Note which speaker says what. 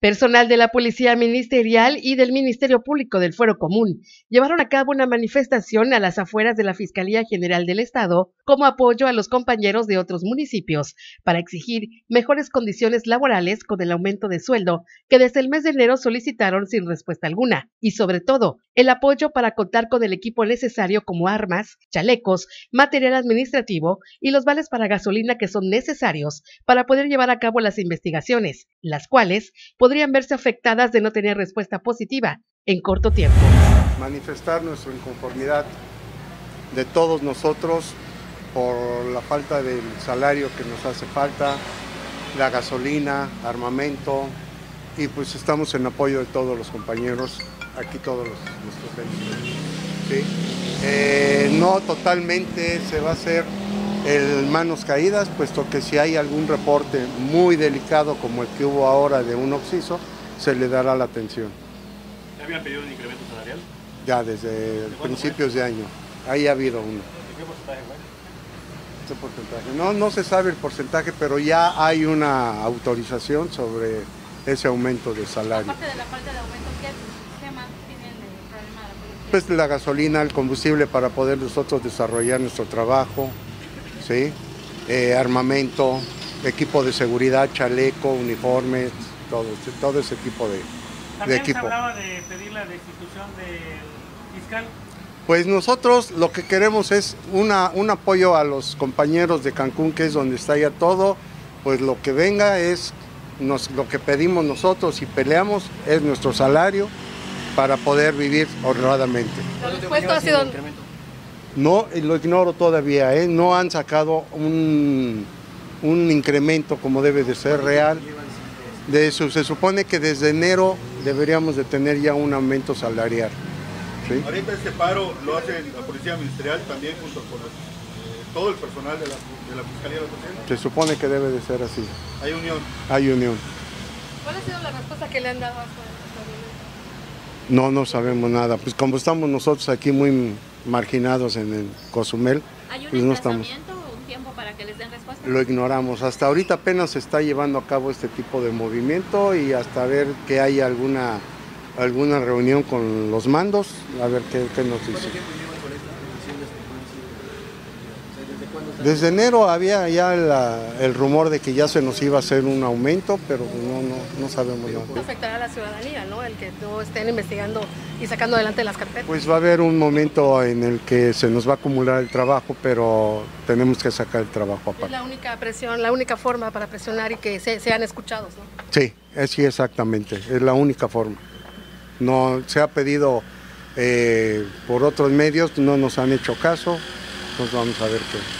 Speaker 1: Personal de la Policía Ministerial y del Ministerio Público del Fuero Común. Llevaron a cabo una manifestación a las afueras de la Fiscalía General del Estado como apoyo a los compañeros de otros municipios para exigir mejores condiciones laborales con el aumento de sueldo que desde el mes de enero solicitaron sin respuesta alguna y sobre todo el apoyo para contar con el equipo necesario como armas, chalecos, material administrativo y los vales para gasolina que son necesarios para poder llevar a cabo las investigaciones, las cuales podrían verse afectadas de no tener respuesta positiva en corto tiempo.
Speaker 2: Manifestar nuestra inconformidad de todos nosotros por la falta del salario que nos hace falta, la gasolina, armamento, y pues estamos en apoyo de todos los compañeros, aquí todos los, nuestros ¿sí? eh, no totalmente se va a hacer el manos caídas, puesto que si hay algún reporte muy delicado como el que hubo ahora de un oxiso, se le dará la atención.
Speaker 3: ¿Ya habían pedido un incremento salarial?
Speaker 2: Ya, desde principios de año. Ahí ha habido uno.
Speaker 3: ¿De qué porcentaje fue?
Speaker 2: ¿Qué porcentaje? No, no se sabe el porcentaje, pero ya hay una autorización sobre ese aumento de salario.
Speaker 4: Aparte de la falta de aumento, ¿qué, qué más tienen el problema de la policía?
Speaker 2: Pues la gasolina, el combustible para poder nosotros desarrollar nuestro trabajo, ¿sí? Eh, armamento, equipo de seguridad, chaleco, uniformes, todo, todo ese tipo de, equipo.
Speaker 5: se hablaba de pedir la destitución del fiscal.
Speaker 2: Pues nosotros lo que queremos es una, un apoyo a los compañeros de Cancún, que es donde está ya todo, pues lo que venga es nos, lo que pedimos nosotros y peleamos es nuestro salario para poder vivir honradamente.
Speaker 4: La respuesta ha sido
Speaker 2: No, lo ignoro todavía, ¿eh? no han sacado un, un incremento como debe de ser real. De eso, se supone que desde enero deberíamos de tener ya un aumento salarial. ¿sí?
Speaker 6: Ahorita este paro lo hace la Policía Ministerial también junto con los- eh, todo el personal de la, de la Fiscalía de la Policía.
Speaker 2: Se supone que debe de ser así.
Speaker 6: Hay unión.
Speaker 2: Hay unión.
Speaker 4: ¿Cuál ha sido la respuesta que le han dado hasta, hasta el momento?
Speaker 2: No, no sabemos nada. Pues como estamos nosotros aquí muy marginados en el Cozumel,
Speaker 7: ¿Hay un
Speaker 2: pues no estamos.
Speaker 7: o un tiempo para que les den respuesta?
Speaker 2: Lo ignoramos. Hasta ahorita apenas se está llevando a cabo este tipo de movimiento y hasta ver que hay alguna, alguna reunión con los mandos, a ver qué, qué nos dicen. Desde enero había ya la- el rumor de que ya se nos iba a hacer un aumento, pero no, no, no sabemos nada.
Speaker 4: ¿Cómo afectará a la ciudadanía, no? El que no estén investigando y sacando adelante las carpetas.
Speaker 2: Pues va a haber un momento en el que se nos va a acumular el trabajo, pero tenemos que sacar el trabajo
Speaker 4: Es
Speaker 2: aparte.
Speaker 4: la única presión, la única forma para presionar y que se- sean escuchados, ¿no?
Speaker 2: Sí, es- sí, exactamente, es la única forma. No se ha pedido eh, por otros medios, no nos han hecho caso, entonces vamos a ver qué.